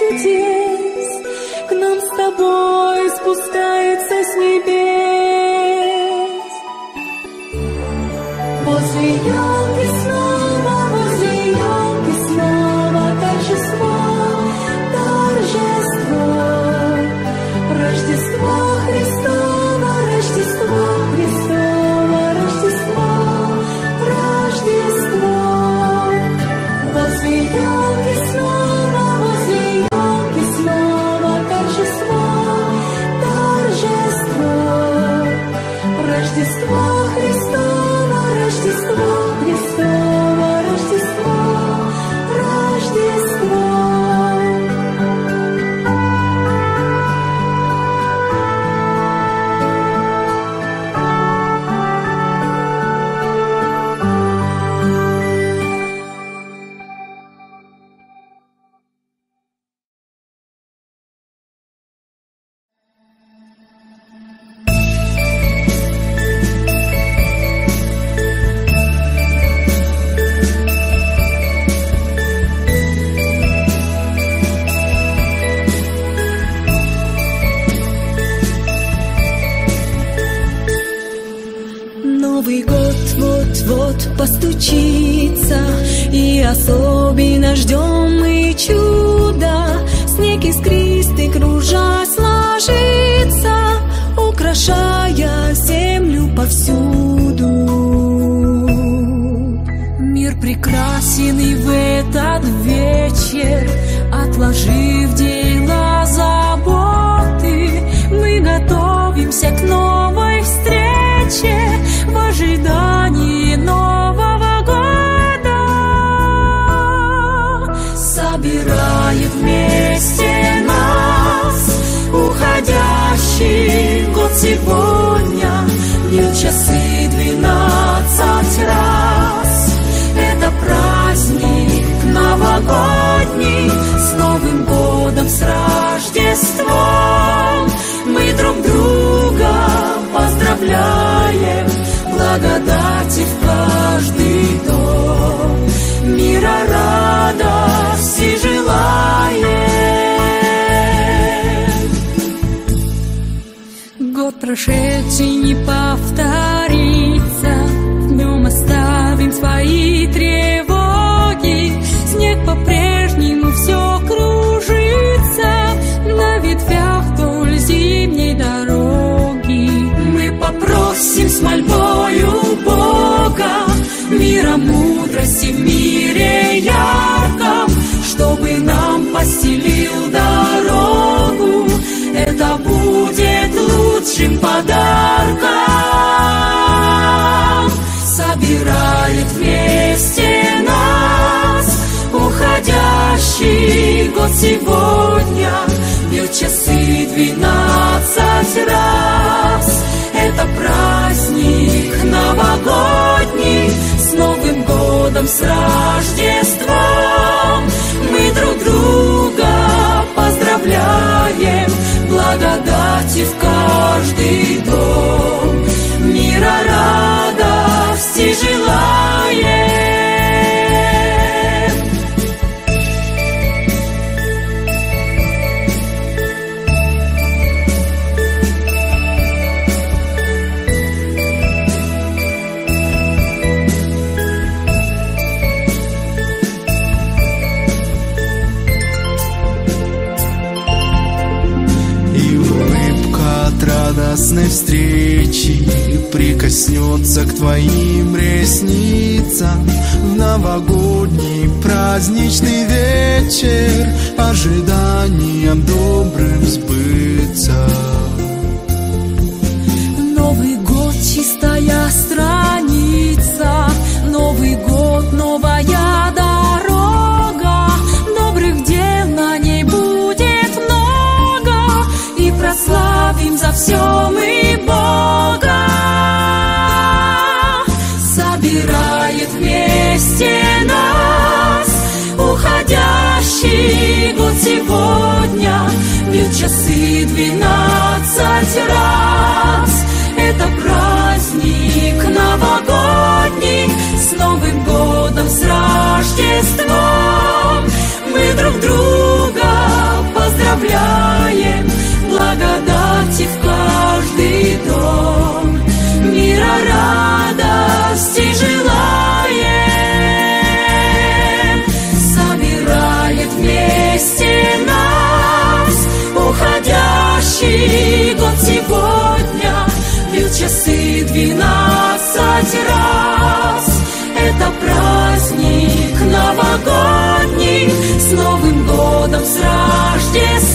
чудес. К нам с тобой спускается мудрости в мире ярком, чтобы нам постелил дорогу. Это будет лучшим подарком. Собирает вместе нас уходящий год сегодня. Бьет часы двенадцать раз. Это праздник новогодний Новым годом, с Рождеством. Мы друг друга поздравляем, благодати в каждый дом. Мира радости желаем. От радостной встречи Прикоснется к твоим ресницам. В новогодний праздничный вечер Ожиданием добрым сбыться все мы Бога. Собирает вместе нас уходящий год сегодня, Бьют часы двенадцать раз. Это праздник новогодний с Новым годом, с Рождеством. Мы друг друга поздравляем, дом. Мира радости желаем, собирает вместе нас уходящий год сегодня. Бьют часы двенадцать раз. Это праздник новогодний с Новым годом, с Рождеством.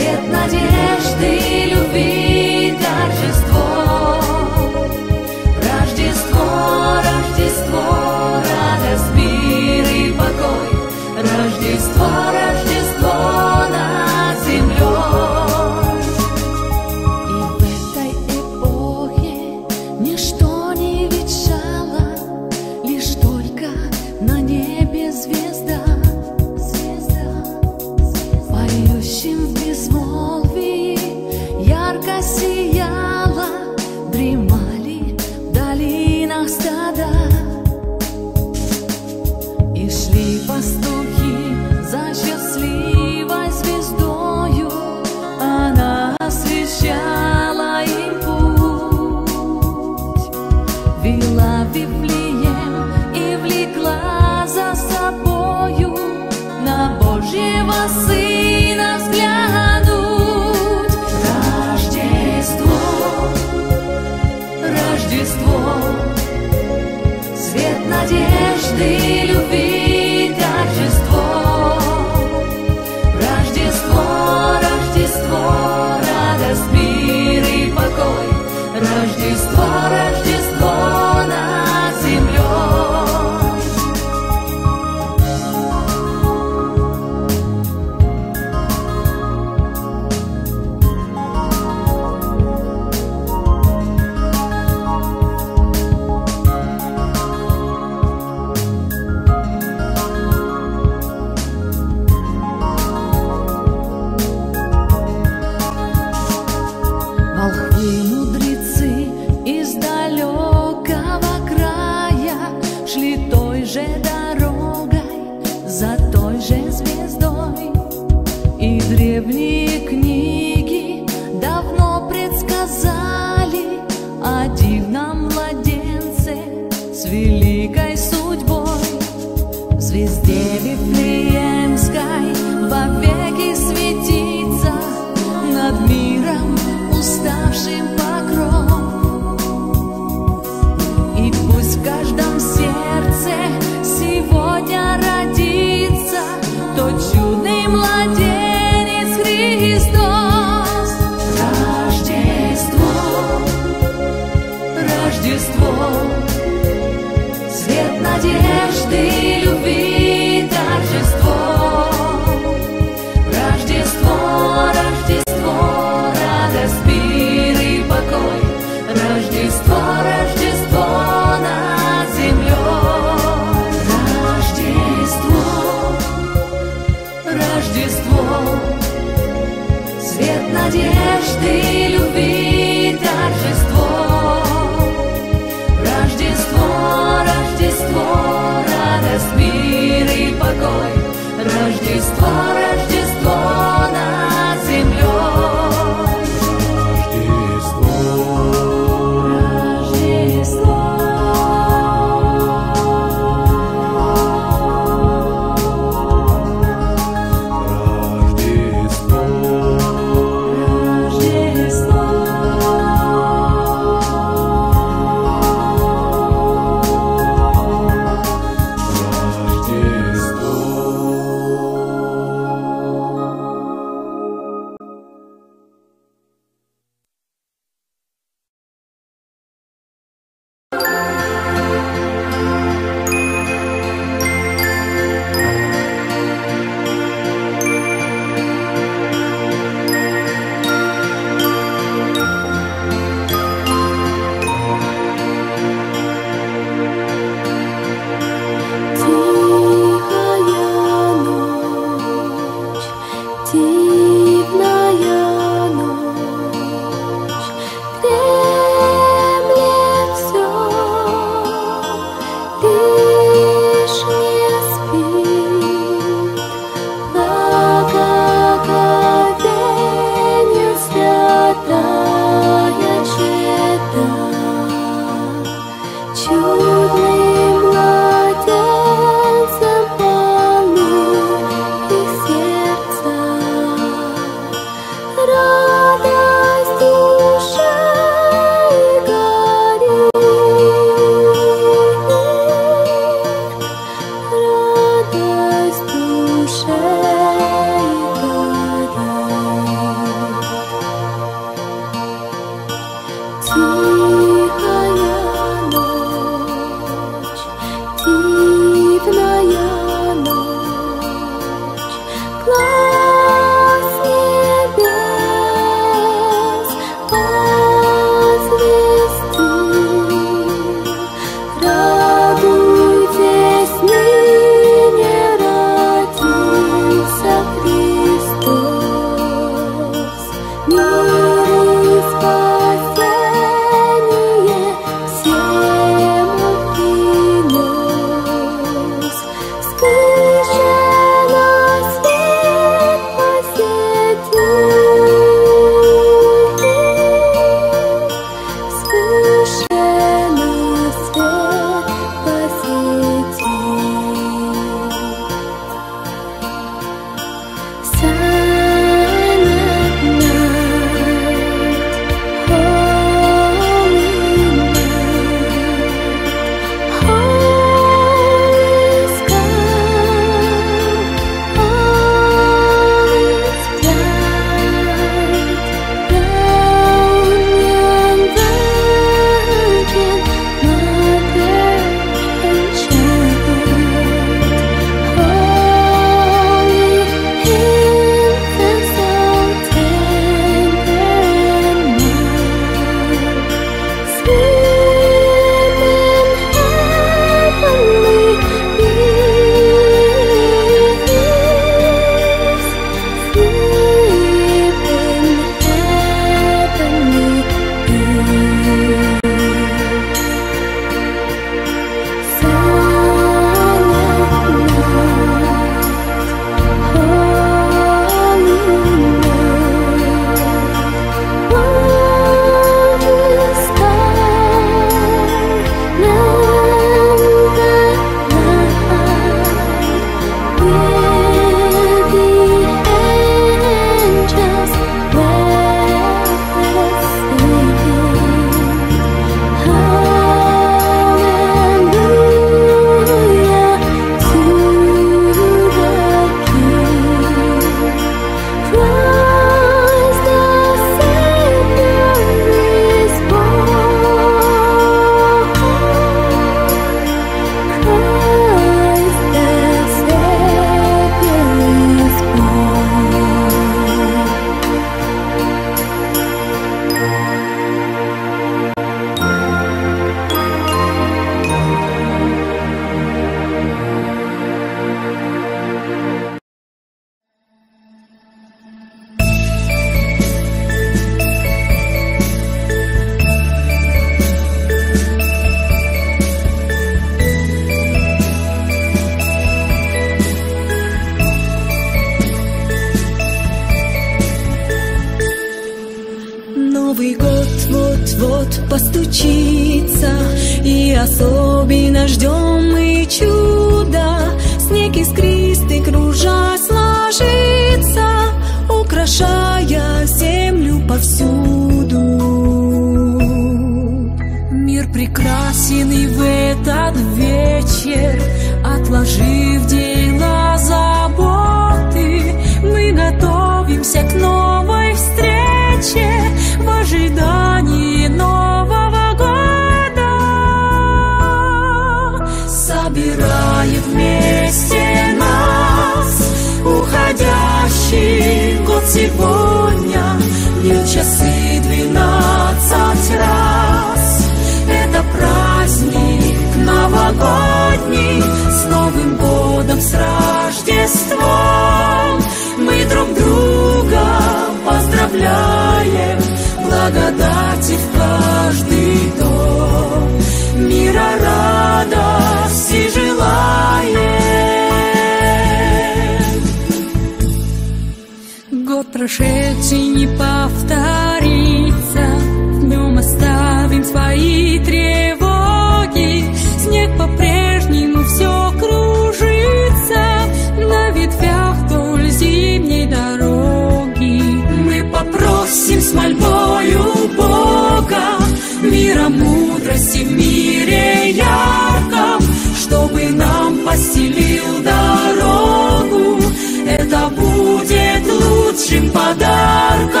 Нам постелил дорогу. Это будет лучшим подарком.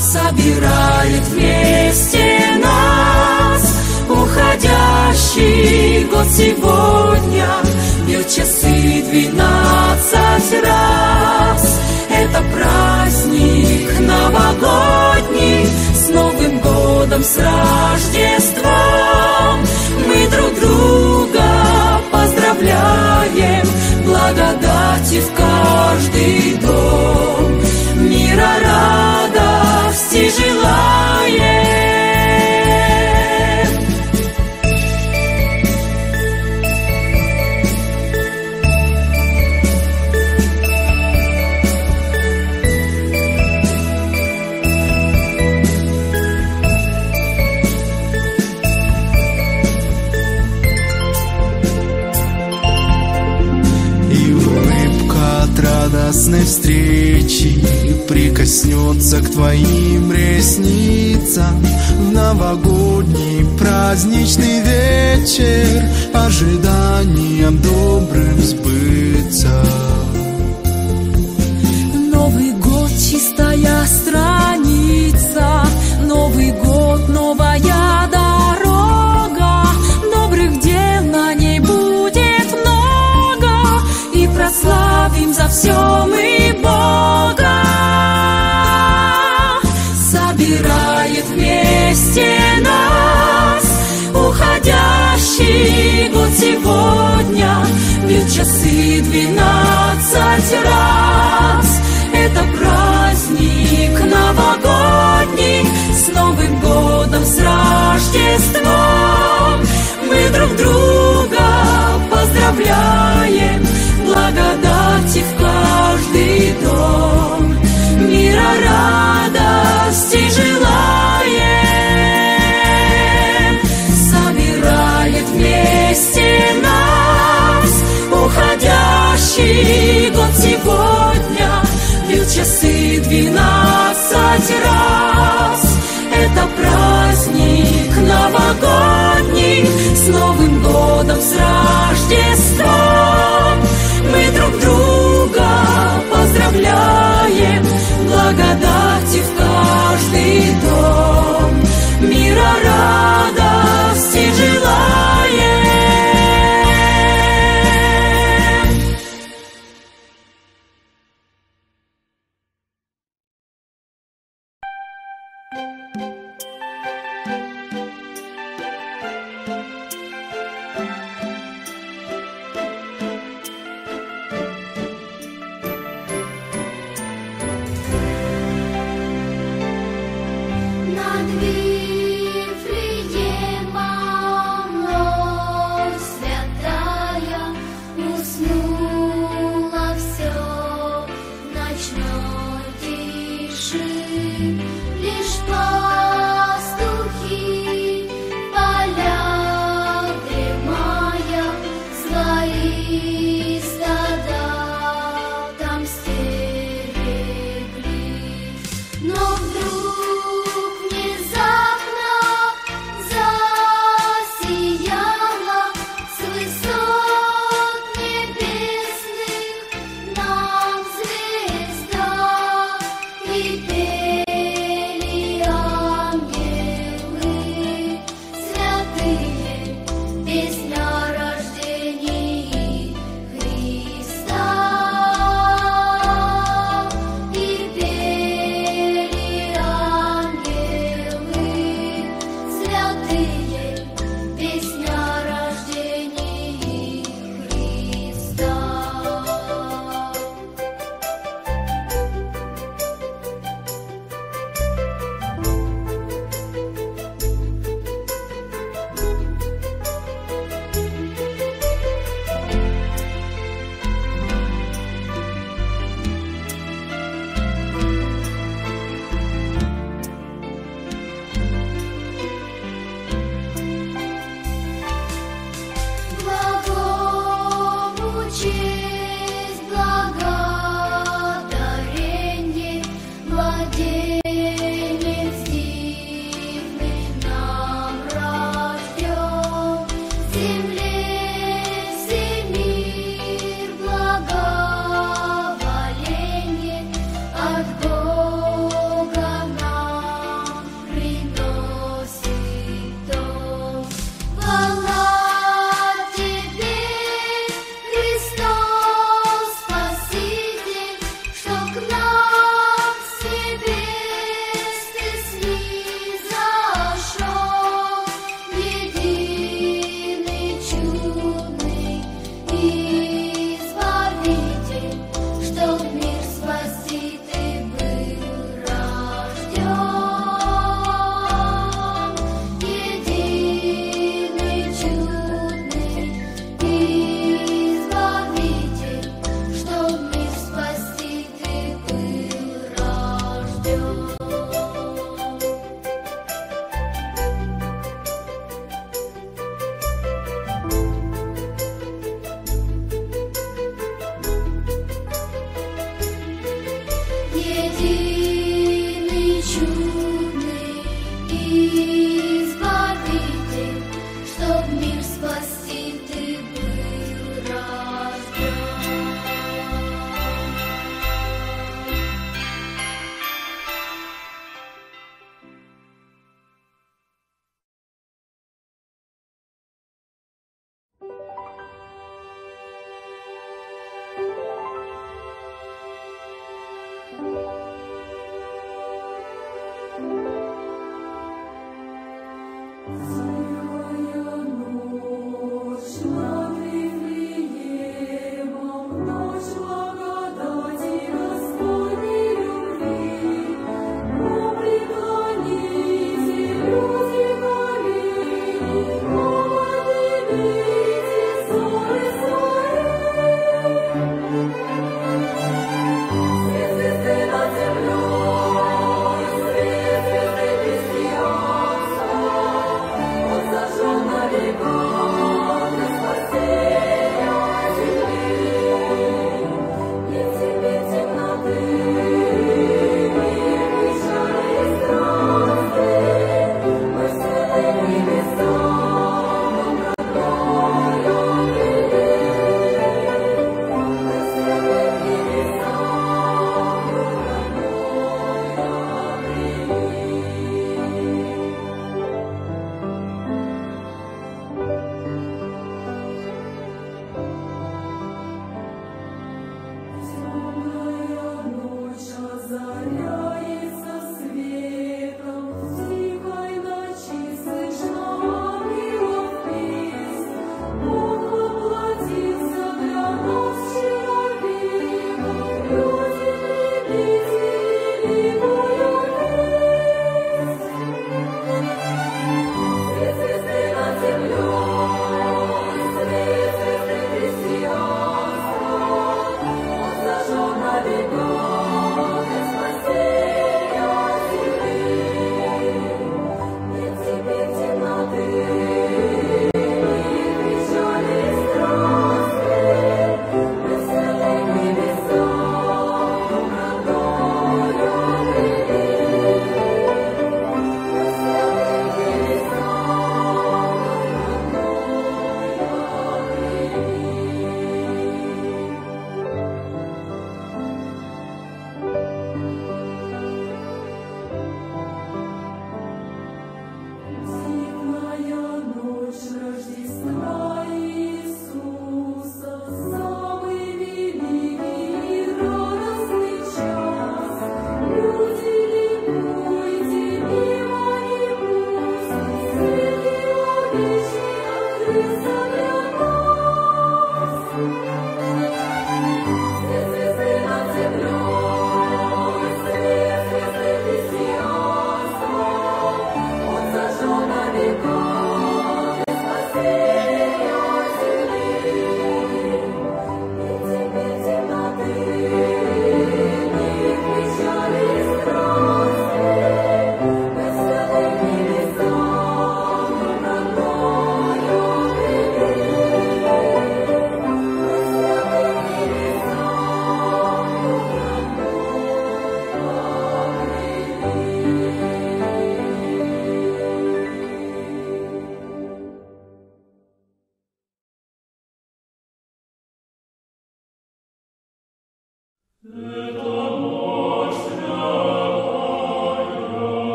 Собирает вместе нас Уходящий год сегодня. Бьет часы двенадцать раз. Это праздник новогодний. С Новым годом, с Рождеством поздравляем Благодати в каждый дом. Мира, радости желаем от радостной встречи Прикоснется к твоим ресницам. В новогодний праздничный вечер Ожиданием добрым сбыться за все мы Бога. Собирает вместе нас Уходящий год сегодня. Бьют часы двенадцать раз. Это праздник новогодний. С Новым годом, с Рождеством. Мы друг друга поздравляем дом. Мира, радости желаем. Собирает вместе нас Уходящий год сегодня. Бьют часы двенадцать раз. Это праздник новогодний. С Новым годом, с Рождеством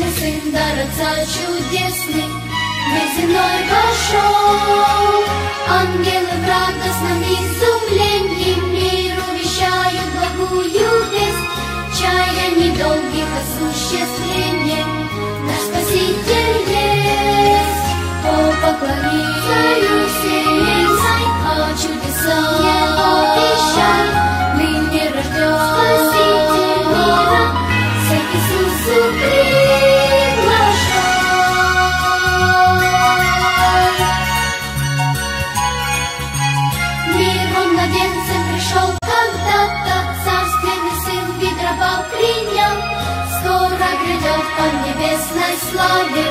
Предвечный Сын дар Отца чудесный, мир земной вошел. Ангелы в радостном изумлении миру вещают благую весть, чая недолгих осуществлений. Наш Спаситель есть, о, поклонись Царю Вселенной, о чудеса. Его вещай, ныне рожден Спаситель небесной славе,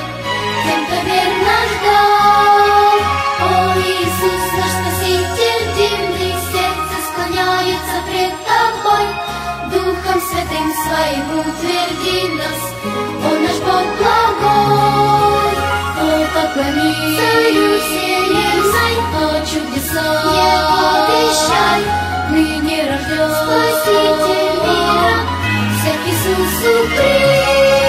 тем, кто верно ждал. О, Иисус, наш Спаситель дивный, сердце склоняется пред тобой. Духом Святым Своим утверди нас, О, наш Бог благой. О, поклонись Царю Вселенной, о чудеса Его вещай, ныне рожден Спаситель мира, всех Иисусу приглашай.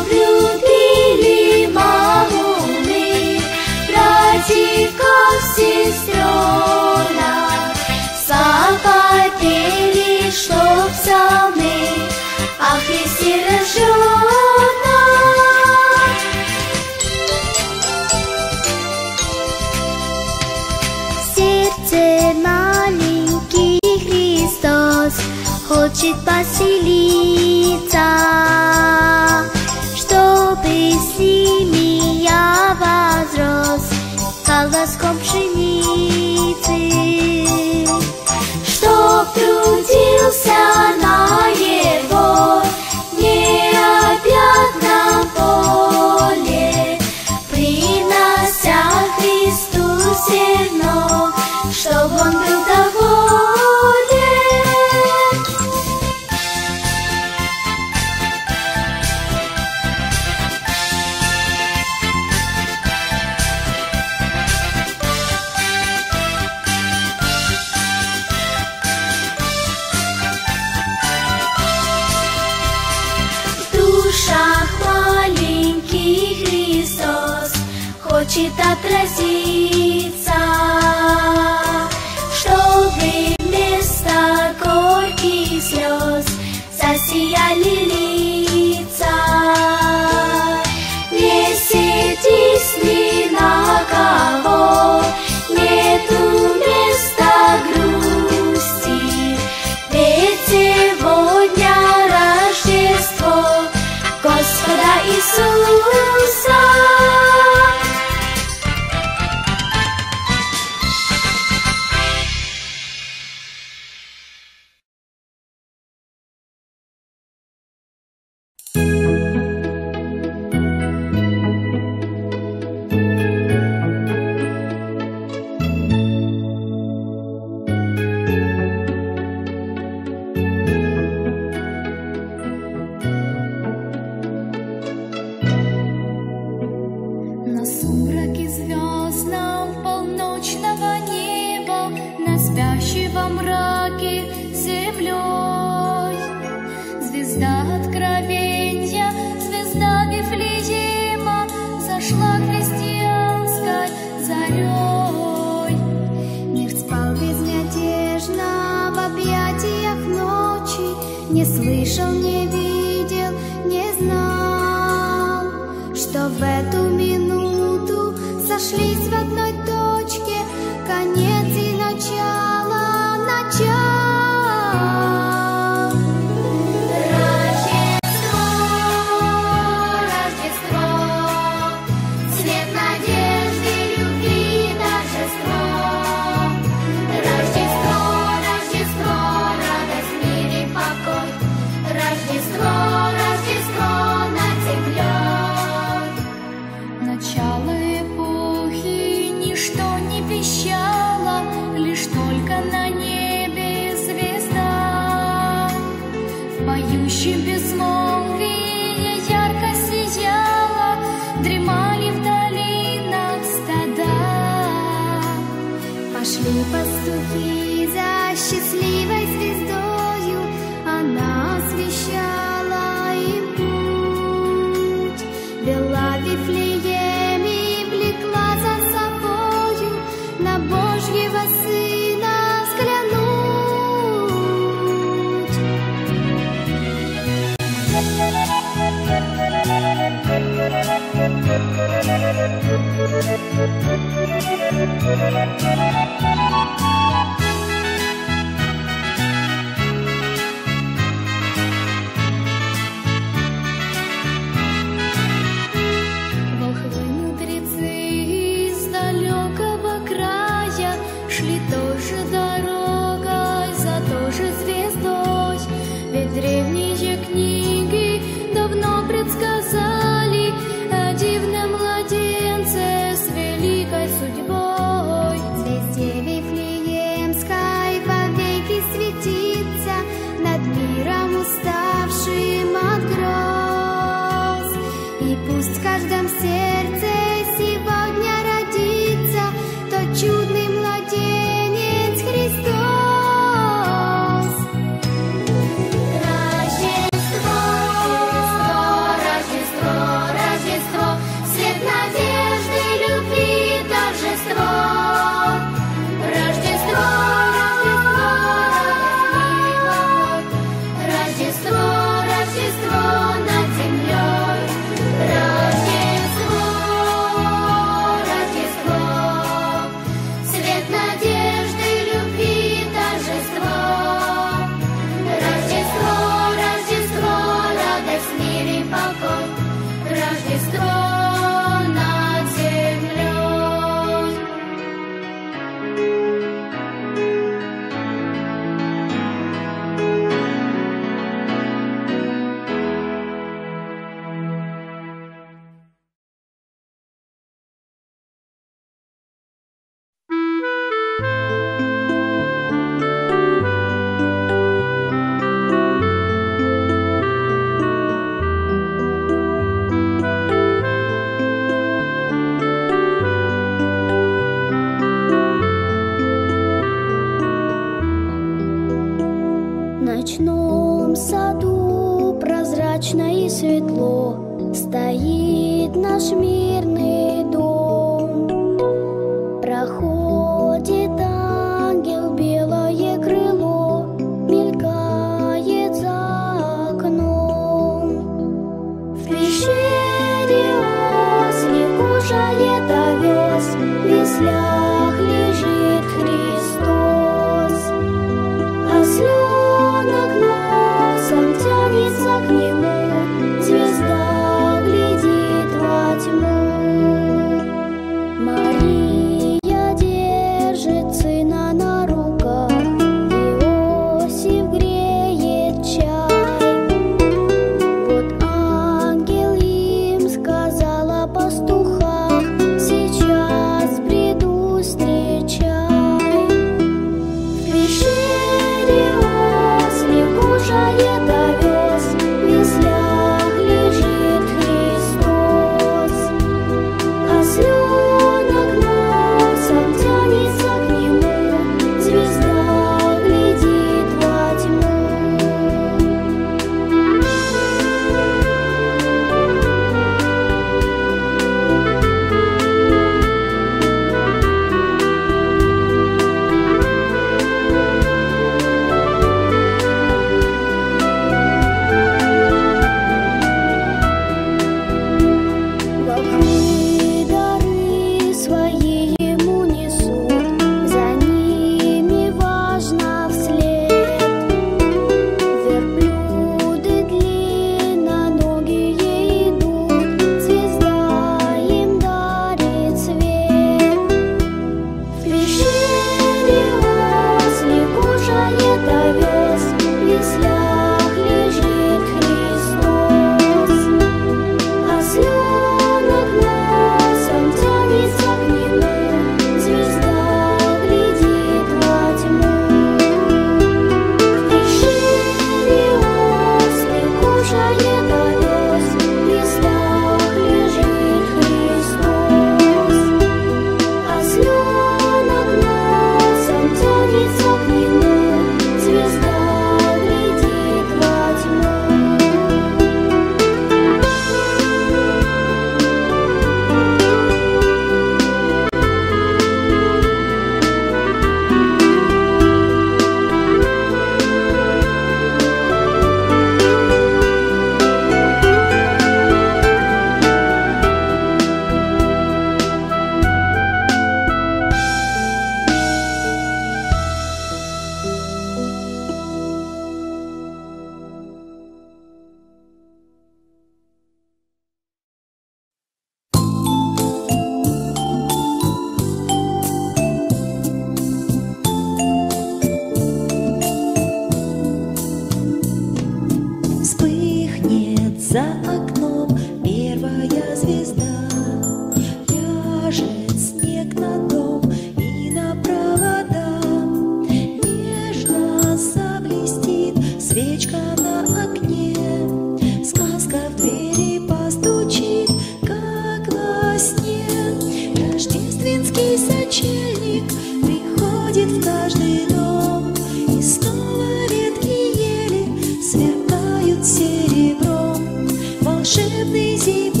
simply see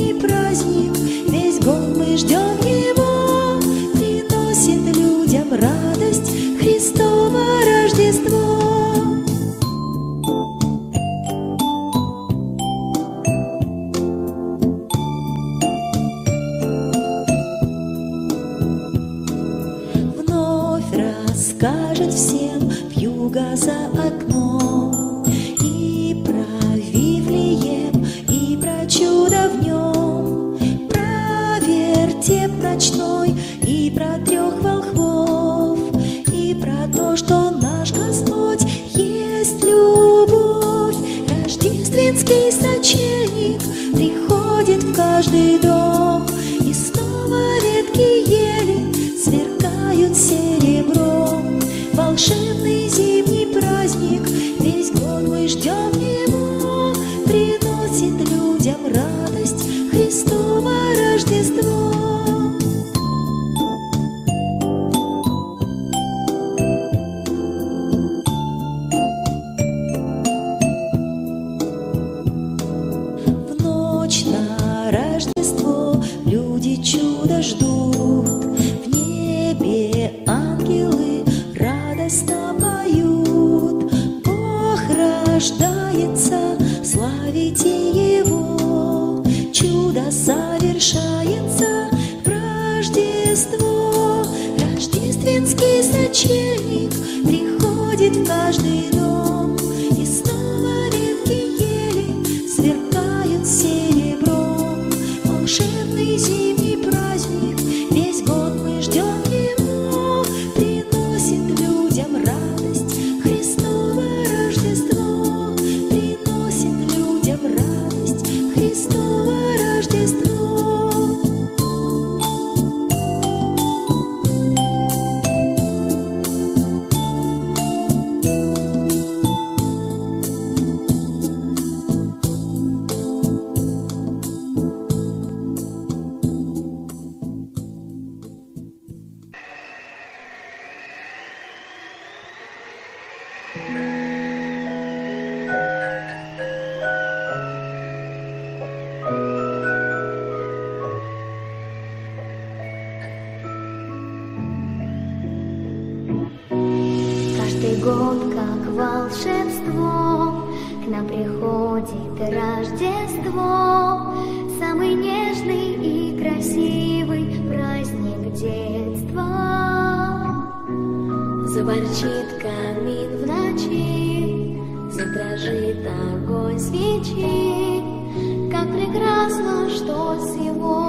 Заворчит камин в ночи, Задрожит огонь свечи, Как прекрасно, что сегодня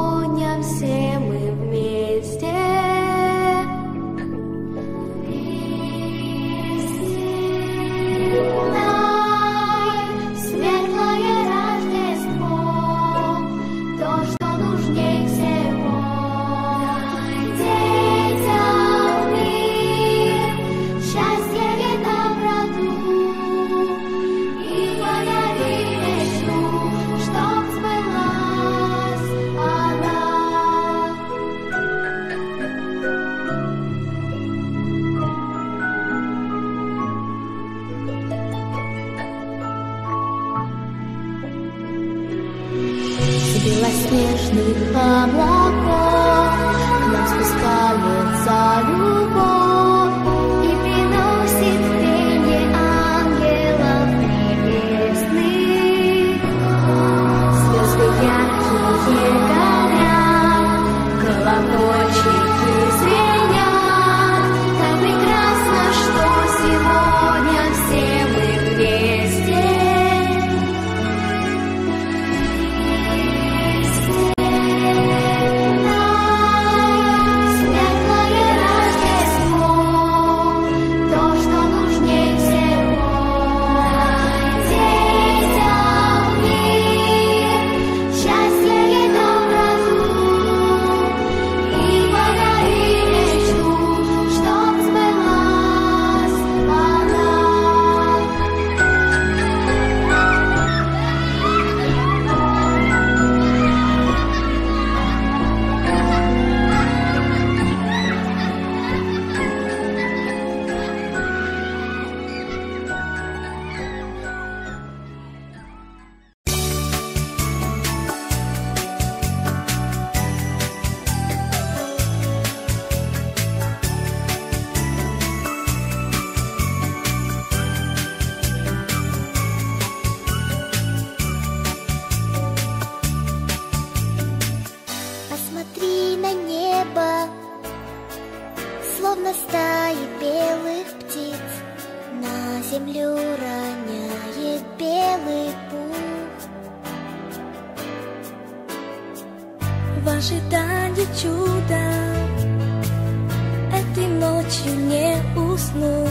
ночью не уснуть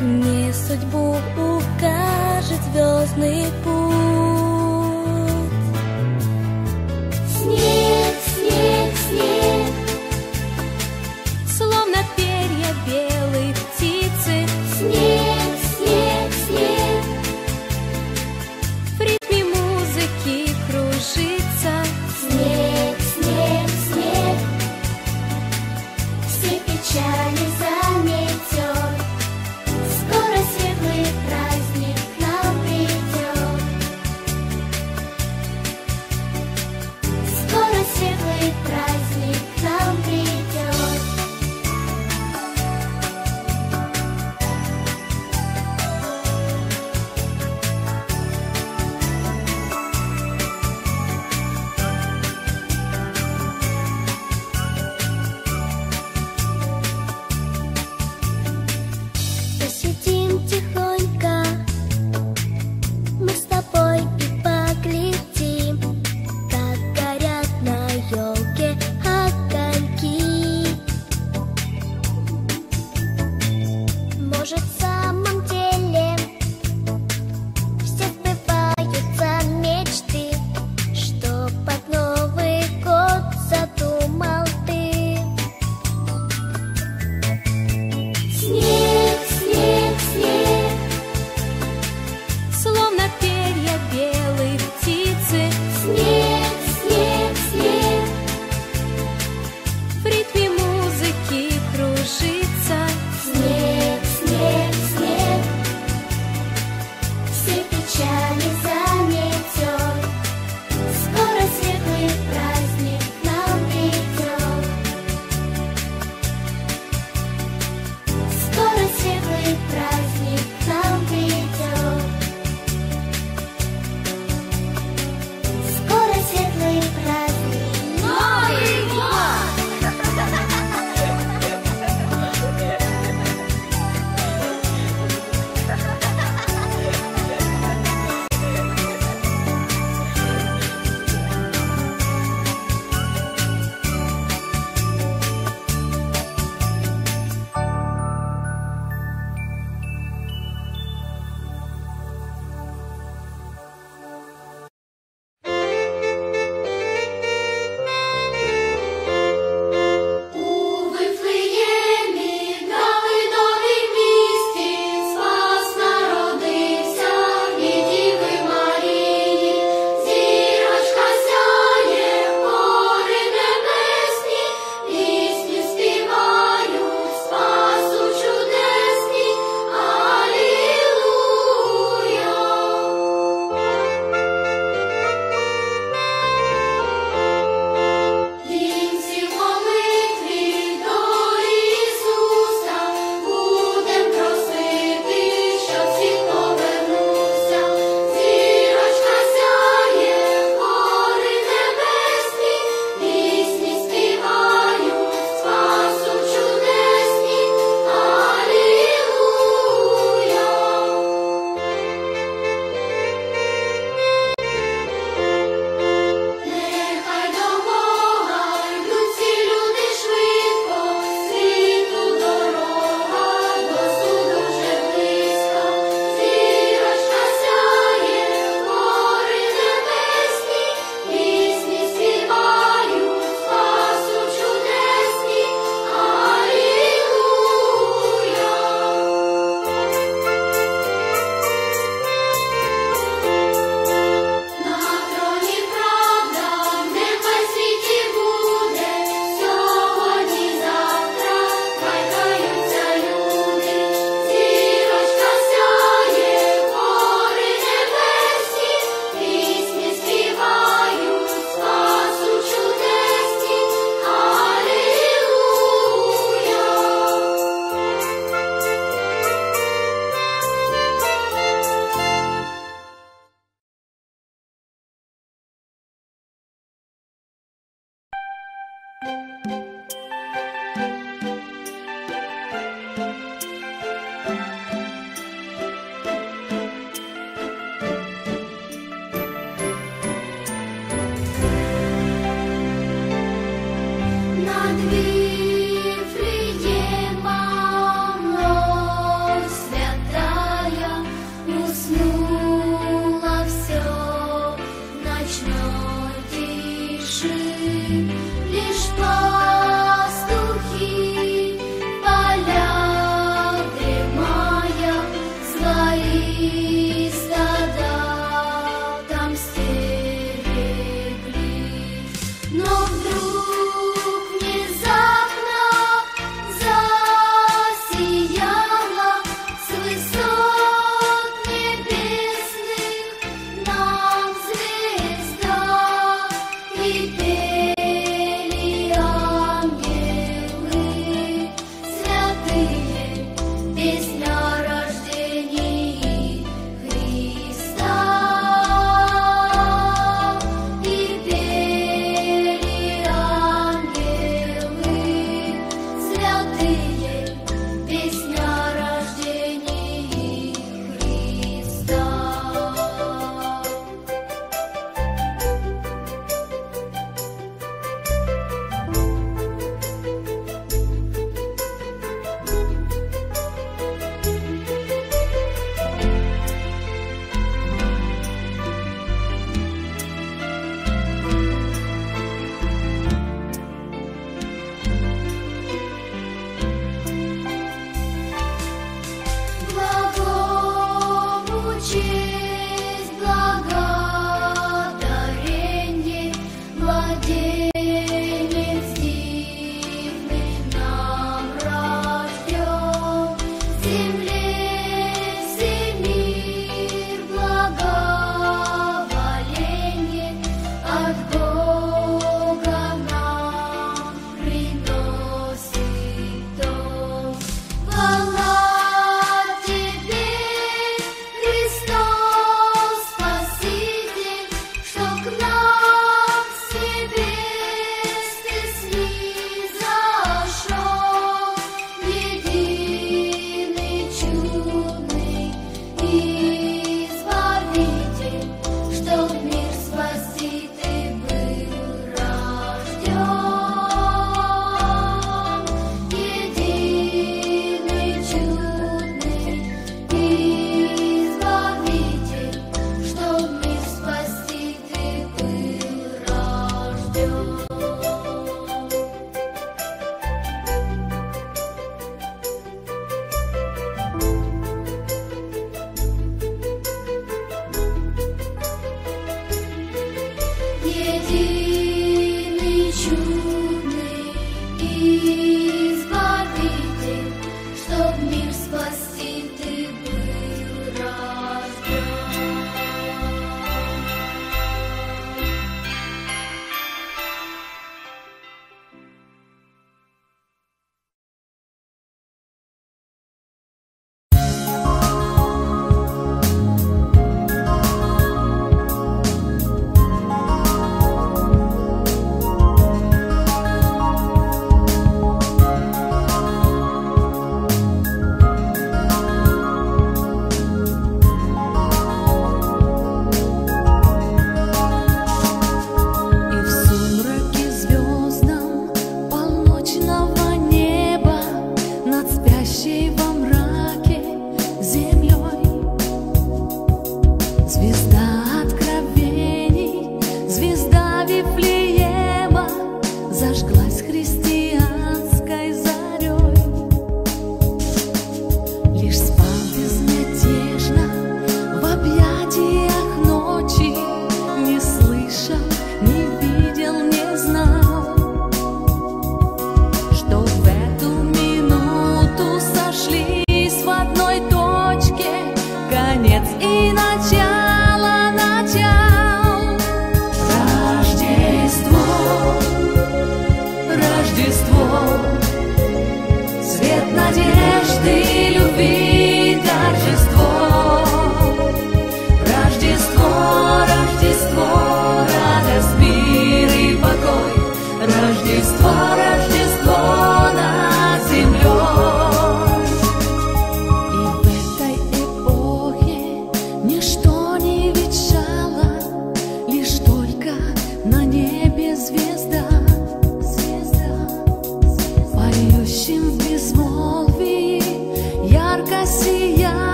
Мне судьбу укажет звездный путь